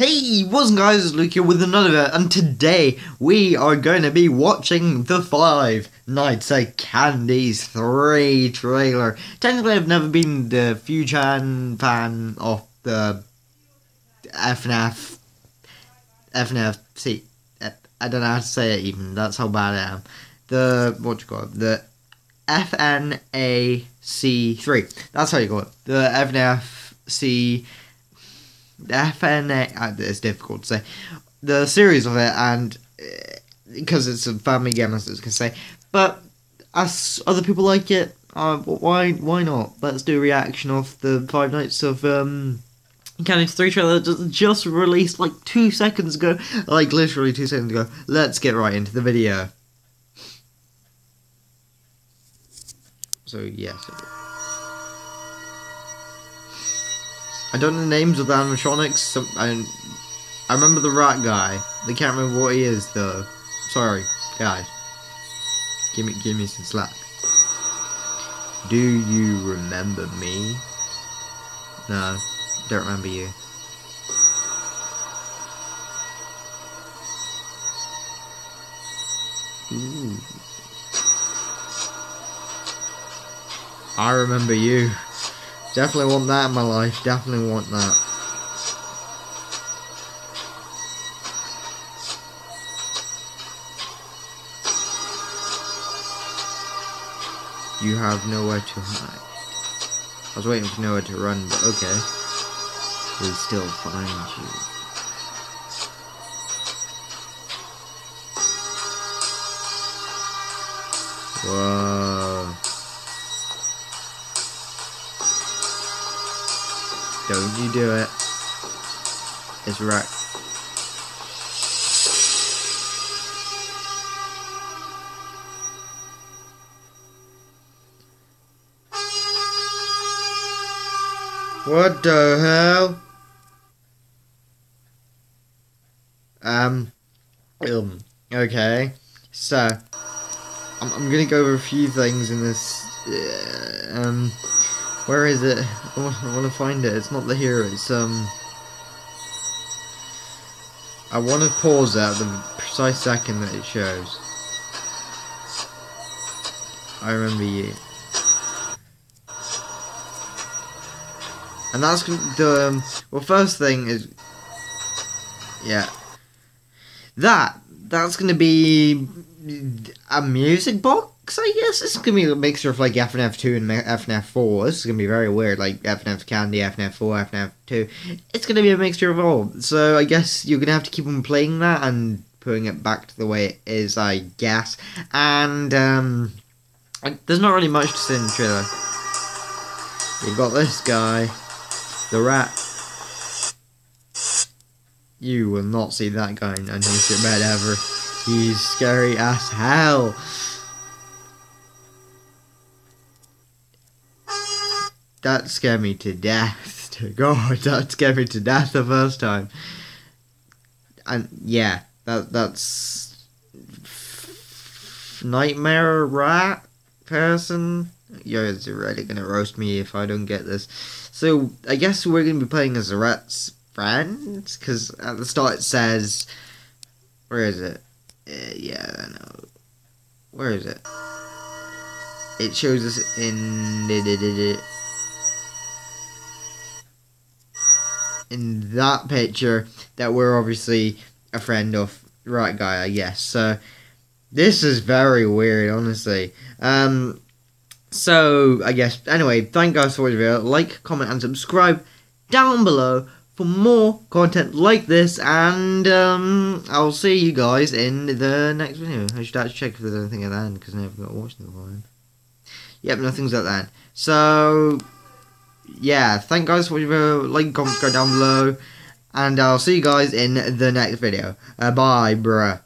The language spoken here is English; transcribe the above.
Hey, what's up guys, it's Luke here with another video, and today we are going to be watching the Five Nights at Candy's 3 trailer. Technically I've never been the Fuchan fan of the FNF, FNF, see, I don't know how to say it even, that's how bad I am. The, what do you call it, the FNAC3, that's how you call it, the the FNA, uh, it's difficult to say, the series of it, and because uh, it's a family game, as I was gonna say, but as other people like it, uh, why why not? Let's do a reaction of the Five Nights of um, Candy Three trailer that just released like two seconds ago, like literally two seconds ago. Let's get right into the video. So yes. I don't know the names of the animatronics. So I, I remember the rat guy. I can't remember what he is though. Sorry, guys. Give me, give me some slack. Do you remember me? No, don't remember you. Ooh. I remember you. Definitely want that in my life. Definitely want that. You have nowhere to hide. I was waiting for nowhere to run, but okay. We'll still find you. Whoa. Don't you do it. It's right. What the hell? Um, um, okay. So, I'm, I'm gonna go over a few things in this, uh, um, where is it? I want, I want to find it. It's not the hero. It's um. I want to pause at the precise second that it shows. I remember you. And that's the um, well. First thing is, yeah, that that's gonna be a music box I guess this is gonna be a mixture of like FNF two and FNF four. This is gonna be very weird, like FNF Candy, FNF four, FNF two. It's gonna be a mixture of all. So I guess you're gonna have to keep on playing that and putting it back to the way it is, I guess. And um, there's not really much to say in the trailer. You've got this guy, the rat. You will not see that guy underneath your bed ever. He's scary as hell. that scared me to death. To God, that scared me to death the first time. And yeah, that that's nightmare rat person. You're really gonna roast me if I don't get this. So I guess we're gonna be playing as the rat's friend because at the start it says, where is it? Uh, yeah, I know. Where is it? It shows us in in that picture that we're obviously a friend of right guy, I guess. So this is very weird, honestly. Um, so I guess anyway, thank guys for the video. Like, comment, and subscribe down below for more content like this. And um, I'll see you guys in the next video. I should actually check if there's anything at the end because I never got watched the one. Yep, nothing's at the end. So yeah, thank guys for watching. Like, comment, subscribe down below. And I'll see you guys in the next video. Uh, bye, bruh.